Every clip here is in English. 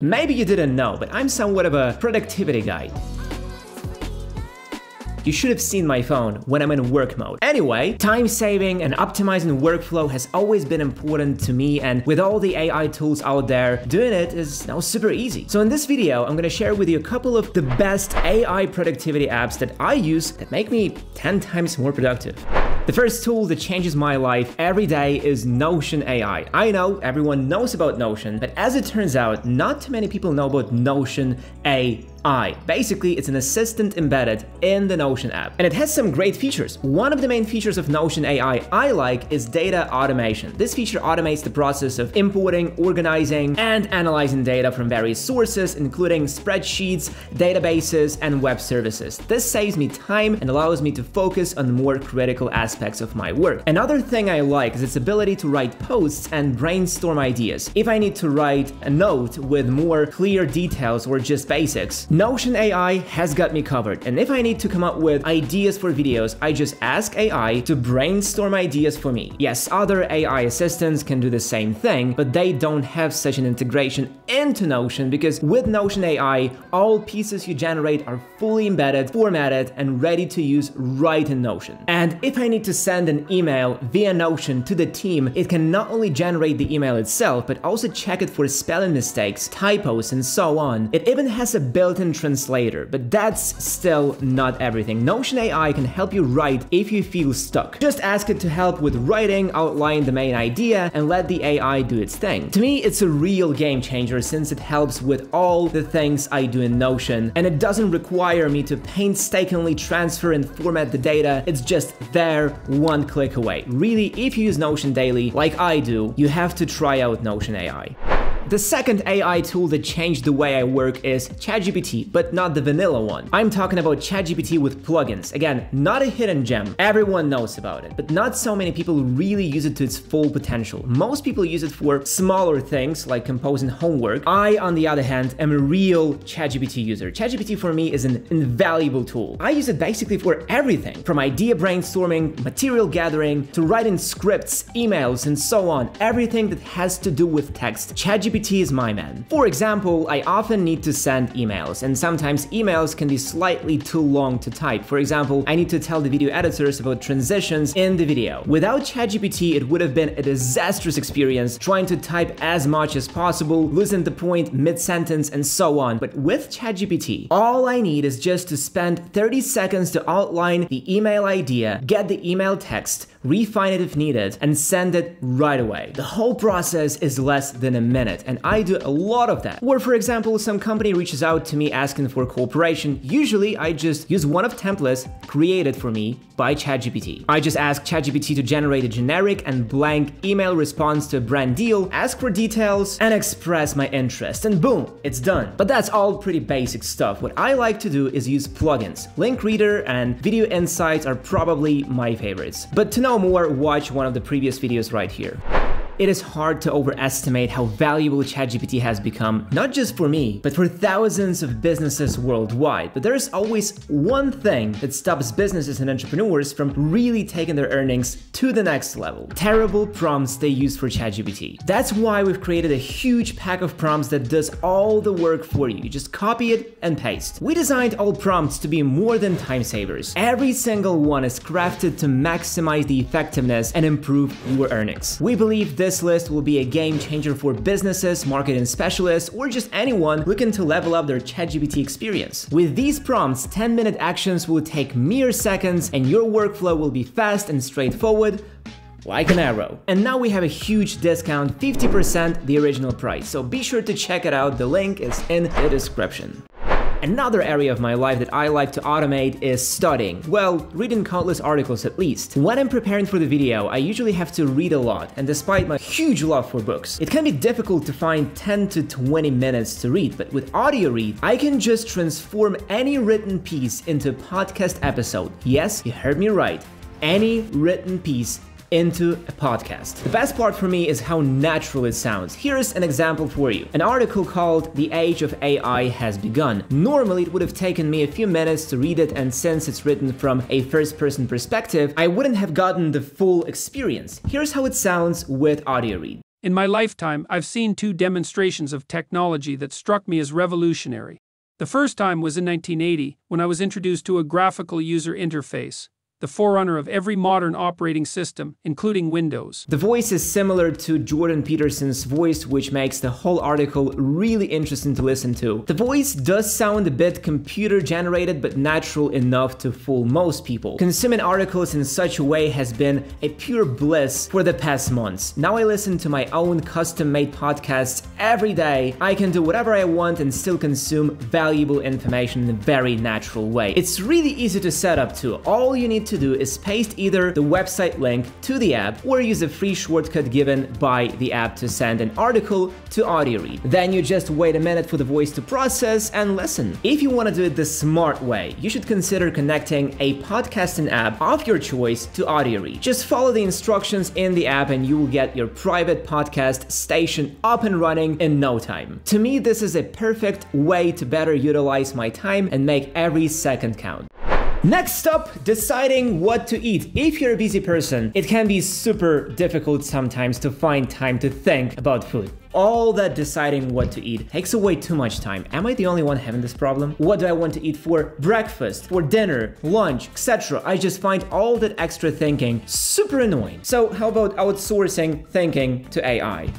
Maybe you didn't know, but I'm somewhat of a productivity guy. You should have seen my phone when I'm in work mode. Anyway, time saving and optimizing workflow has always been important to me and with all the AI tools out there, doing it is now super easy. So in this video, I'm gonna share with you a couple of the best AI productivity apps that I use that make me 10 times more productive. The first tool that changes my life every day is Notion AI. I know everyone knows about Notion, but as it turns out, not too many people know about Notion AI. Basically, it's an assistant embedded in the Notion app, and it has some great features. One of the main features of Notion AI I like is data automation. This feature automates the process of importing, organizing, and analyzing data from various sources, including spreadsheets, databases, and web services. This saves me time and allows me to focus on more critical aspects of my work. Another thing I like is its ability to write posts and brainstorm ideas. If I need to write a note with more clear details or just basics, Notion AI has got me covered, and if I need to come up with ideas for videos, I just ask AI to brainstorm ideas for me. Yes, other AI assistants can do the same thing, but they don't have such an integration into Notion because with Notion AI, all pieces you generate are fully embedded, formatted, and ready to use right in Notion. And if I need to send an email via Notion to the team, it can not only generate the email itself, but also check it for spelling mistakes, typos, and so on. It even has a built built-in translator, but that's still not everything. Notion AI can help you write if you feel stuck. Just ask it to help with writing, outline the main idea, and let the AI do its thing. To me, it's a real game changer since it helps with all the things I do in Notion, and it doesn't require me to painstakingly transfer and format the data, it's just there one click away. Really, if you use Notion daily, like I do, you have to try out Notion AI. The second AI tool that changed the way I work is ChatGPT, but not the vanilla one. I'm talking about ChatGPT with plugins. Again, not a hidden gem. Everyone knows about it, but not so many people really use it to its full potential. Most people use it for smaller things like composing homework. I, on the other hand, am a real ChatGPT user. ChatGPT for me is an invaluable tool. I use it basically for everything, from idea brainstorming, material gathering, to writing scripts, emails, and so on. Everything that has to do with text. ChatGPT ChatGPT is my man. For example, I often need to send emails, and sometimes emails can be slightly too long to type. For example, I need to tell the video editors about transitions in the video. Without ChatGPT, it would have been a disastrous experience trying to type as much as possible, losing the point mid-sentence, and so on. But with ChatGPT, all I need is just to spend 30 seconds to outline the email idea, get the email text, refine it if needed, and send it right away. The whole process is less than a minute, and I do a lot of that. Or for example, some company reaches out to me asking for cooperation, usually I just use one of templates created for me by ChatGPT. I just ask ChatGPT to generate a generic and blank email response to a brand deal, ask for details, and express my interest, and boom, it's done. But that's all pretty basic stuff. What I like to do is use plugins. Link Reader and Video Insights are probably my favorites. But to know know more, watch one of the previous videos right here. It is hard to overestimate how valuable ChatGPT has become, not just for me, but for thousands of businesses worldwide. But there is always one thing that stops businesses and entrepreneurs from really taking their earnings to the next level. Terrible prompts they use for ChatGPT. That's why we've created a huge pack of prompts that does all the work for you. You just copy it and paste. We designed all prompts to be more than time savers. Every single one is crafted to maximize the effectiveness and improve your earnings. We believe this this list will be a game changer for businesses, marketing specialists, or just anyone looking to level up their ChatGPT experience. With these prompts, 10 minute actions will take mere seconds and your workflow will be fast and straightforward, like an arrow. And now we have a huge discount, 50% the original price, so be sure to check it out, the link is in the description. Another area of my life that I like to automate is studying. Well, reading countless articles at least. When I'm preparing for the video, I usually have to read a lot, and despite my huge love for books, it can be difficult to find 10 to 20 minutes to read, but with AudioRead, I can just transform any written piece into a podcast episode. Yes, you heard me right. Any written piece into a podcast. The best part for me is how natural it sounds. Here's an example for you. An article called The Age of AI Has Begun. Normally it would have taken me a few minutes to read it and since it's written from a first person perspective, I wouldn't have gotten the full experience. Here's how it sounds with AudioRead. In my lifetime, I've seen two demonstrations of technology that struck me as revolutionary. The first time was in 1980 when I was introduced to a graphical user interface, the forerunner of every modern operating system, including Windows. The voice is similar to Jordan Peterson's voice, which makes the whole article really interesting to listen to. The voice does sound a bit computer generated, but natural enough to fool most people. Consuming articles in such a way has been a pure bliss for the past months. Now I listen to my own custom made podcasts every day. I can do whatever I want and still consume valuable information in a very natural way. It's really easy to set up too. All you need to do is paste either the website link to the app or use a free shortcut given by the app to send an article to AudioRead. Then you just wait a minute for the voice to process and listen. If you want to do it the smart way, you should consider connecting a podcasting app of your choice to AudioRead. Just follow the instructions in the app and you will get your private podcast station up and running in no time. To me, this is a perfect way to better utilize my time and make every second count. Next up, deciding what to eat. If you're a busy person, it can be super difficult sometimes to find time to think about food. All that deciding what to eat takes away too much time. Am I the only one having this problem? What do I want to eat for breakfast, for dinner, lunch, etc.? I just find all that extra thinking super annoying. So how about outsourcing thinking to AI?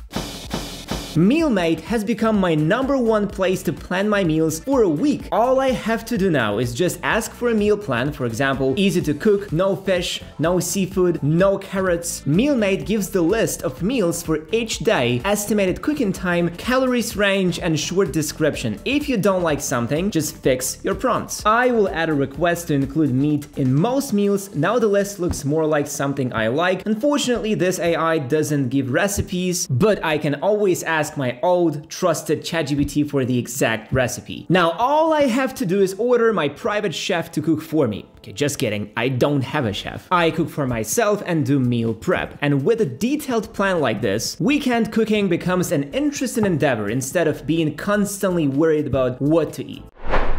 Mealmate has become my number one place to plan my meals for a week. All I have to do now is just ask for a meal plan, for example, easy to cook, no fish, no seafood, no carrots. Mealmate gives the list of meals for each day, estimated cooking time, calories range, and short description. If you don't like something, just fix your prompts. I will add a request to include meat in most meals. Now the list looks more like something I like. Unfortunately, this AI doesn't give recipes, but I can always ask ask my old trusted ChatGPT for the exact recipe. Now all I have to do is order my private chef to cook for me. Okay, just kidding, I don't have a chef. I cook for myself and do meal prep. And with a detailed plan like this, weekend cooking becomes an interesting endeavor instead of being constantly worried about what to eat.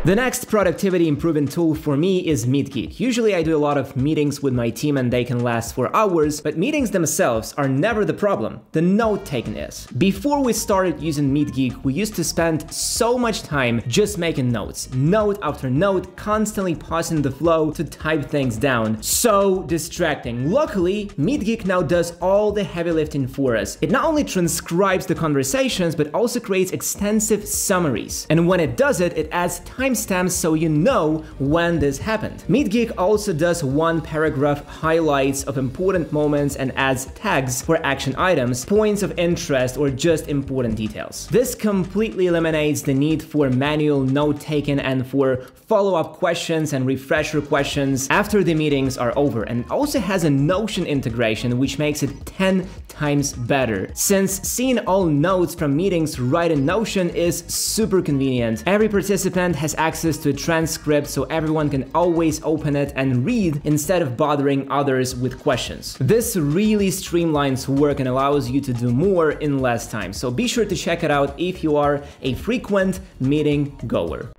The next productivity improving tool for me is MeetGeek. Usually I do a lot of meetings with my team and they can last for hours, but meetings themselves are never the problem. The note taking is. Before we started using MeetGeek, we used to spend so much time just making notes, note after note, constantly pausing the flow to type things down. So distracting. Luckily, MeetGeek now does all the heavy lifting for us. It not only transcribes the conversations, but also creates extensive summaries. And when it does it, it adds time timestamps so you know when this happened. MeetGeek also does one paragraph highlights of important moments and adds tags for action items, points of interest, or just important details. This completely eliminates the need for manual note taking and for follow-up questions and refresher questions after the meetings are over and also has a Notion integration which makes it 10 times better. Since seeing all notes from meetings right in Notion is super convenient, every participant has access to a transcript so everyone can always open it and read instead of bothering others with questions. This really streamlines work and allows you to do more in less time, so be sure to check it out if you are a frequent meeting goer.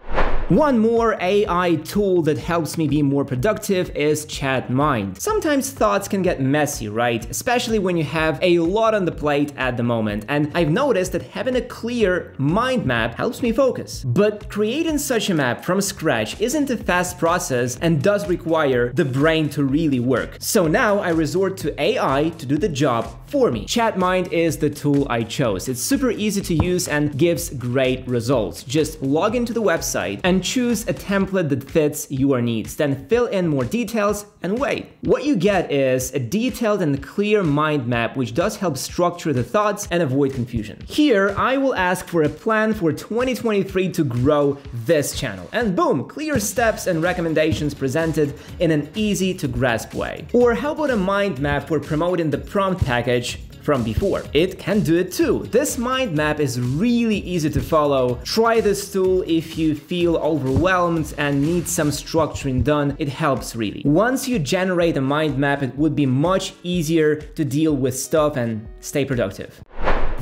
One more AI tool that helps me be more productive is ChatMind. Sometimes thoughts can get messy, right? Especially when you have a lot on the plate at the moment, and I've noticed that having a clear mind map helps me focus. But creating such a map from scratch isn't a fast process and does require the brain to really work. So now I resort to AI to do the job for me. ChatMind is the tool I chose. It's super easy to use and gives great results. Just log into the website and choose a template that fits your needs. Then fill in more details and wait. What you get is a detailed and clear mind map which does help structure the thoughts and avoid confusion. Here, I will ask for a plan for 2023 to grow this channel. And boom, clear steps and recommendations presented in an easy to grasp way. Or how about a mind map for promoting the prompt package from before. It can do it too. This mind map is really easy to follow. Try this tool if you feel overwhelmed and need some structuring done. It helps really. Once you generate a mind map, it would be much easier to deal with stuff and stay productive.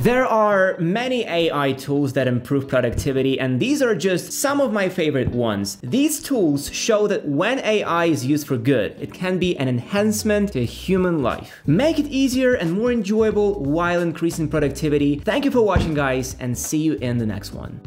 There are many AI tools that improve productivity, and these are just some of my favorite ones. These tools show that when AI is used for good, it can be an enhancement to human life. Make it easier and more enjoyable while increasing productivity. Thank you for watching, guys, and see you in the next one.